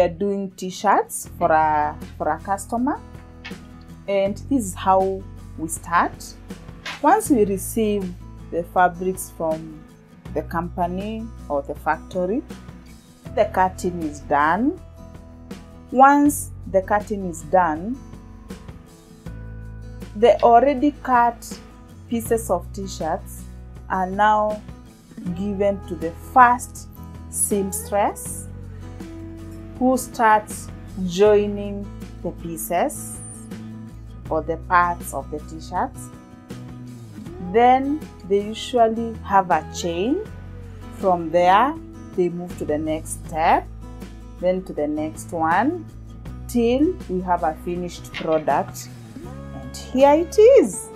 are doing t-shirts for a for a customer. And this is how we start. Once we receive the fabrics from the company or the factory the cutting is done. Once the cutting is done the already cut pieces of t-shirts are now given to the first seamstress who starts joining the pieces or the parts of the t-shirts. Then they usually have a chain. From there, they move to the next step, then to the next one, till we have a finished product. And here it is.